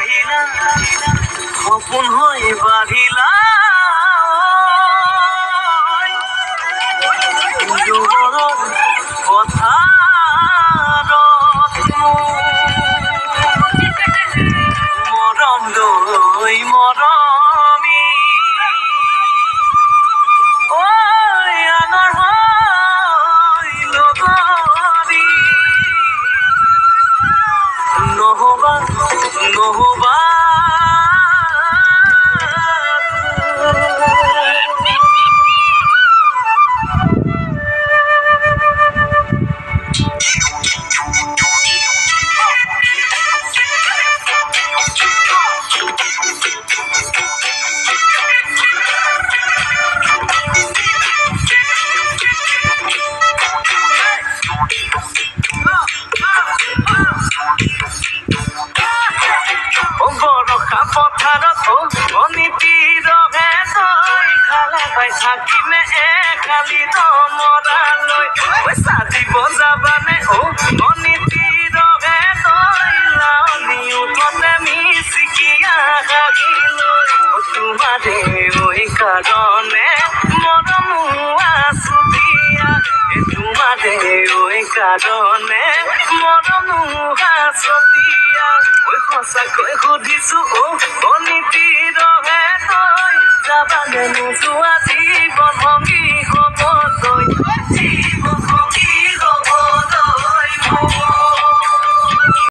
আহিলা সপোন হৈ বাঢ়িলা মৰম লৈ মৰমি 目光。বৰষা পথাৰত অনিতি ৰহে তই খালে পাই থাকিমে এখালি নমৰালৈ চাজিব যাবানে অ অনিতি ৰহে তই লাৱনি উঠতে মিচিকিয়া গাড়ীলৈ তোমাৰে ঐ কাৰণে মৰম আছো দিয়া এ তোমাৰে ঐ কাৰণে মৰম চতিয়া ঐ সঁচাকৈ সুধিছো অ' ভনীতিৰ হে তই যাবানে নোযোৱা